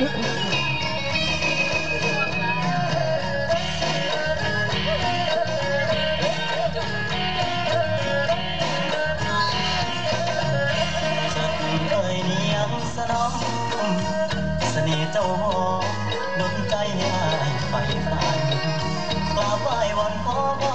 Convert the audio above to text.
เอ่ยนียงสนองสน่ห์เจ้าดนใจให้ายไฟฝันกราบไหว้วันขอ